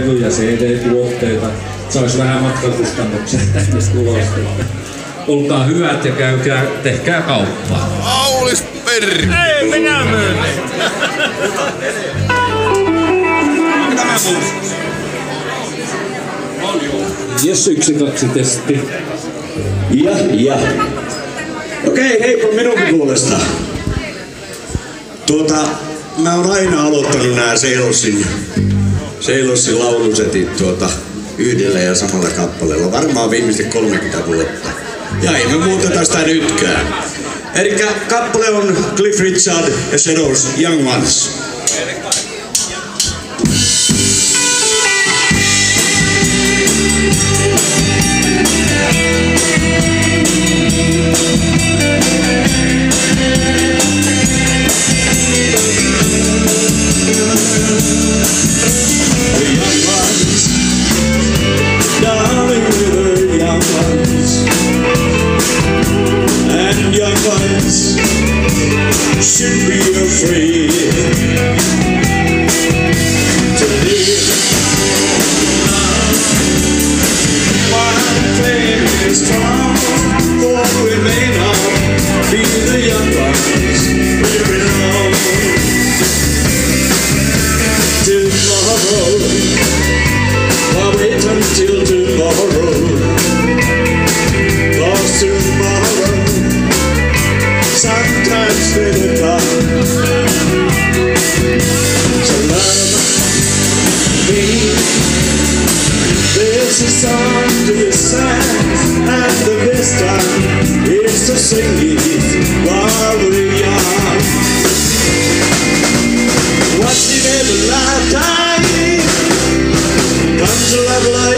ja CD-tuotteita. Saisi vähän matkakustannuksia tänne tulosta. Olkaa hyvät ja käykää, tehkää kauppaa. Aulis Perri! Ei, minä myyn. Tämä. Jes, yksi, kaksi, testi. Ja, ja. Okei, heippa minunkin puolesta. Tuota, mä oon aina aloittanut nää Seilosin, Seilosin laulusetit tuota, yhdellä ja samalla kappaleella. Varmaan viimeiset 30 vuotta. Ja ei me muuteta sitä nytkään. Eli kappale on Cliff Richard ja Shadows Young Ones. The should be afraid to live. One thing is experimentar Salama, me This is time to And the best time is to sing it while we are Once in? Every lifetime Comes a level of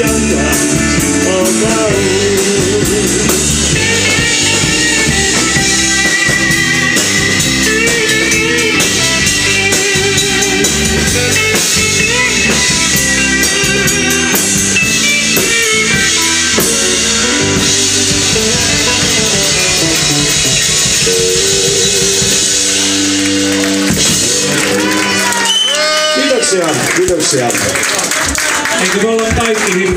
young ones of our. Kiitoksia. Eikö me olla kaikki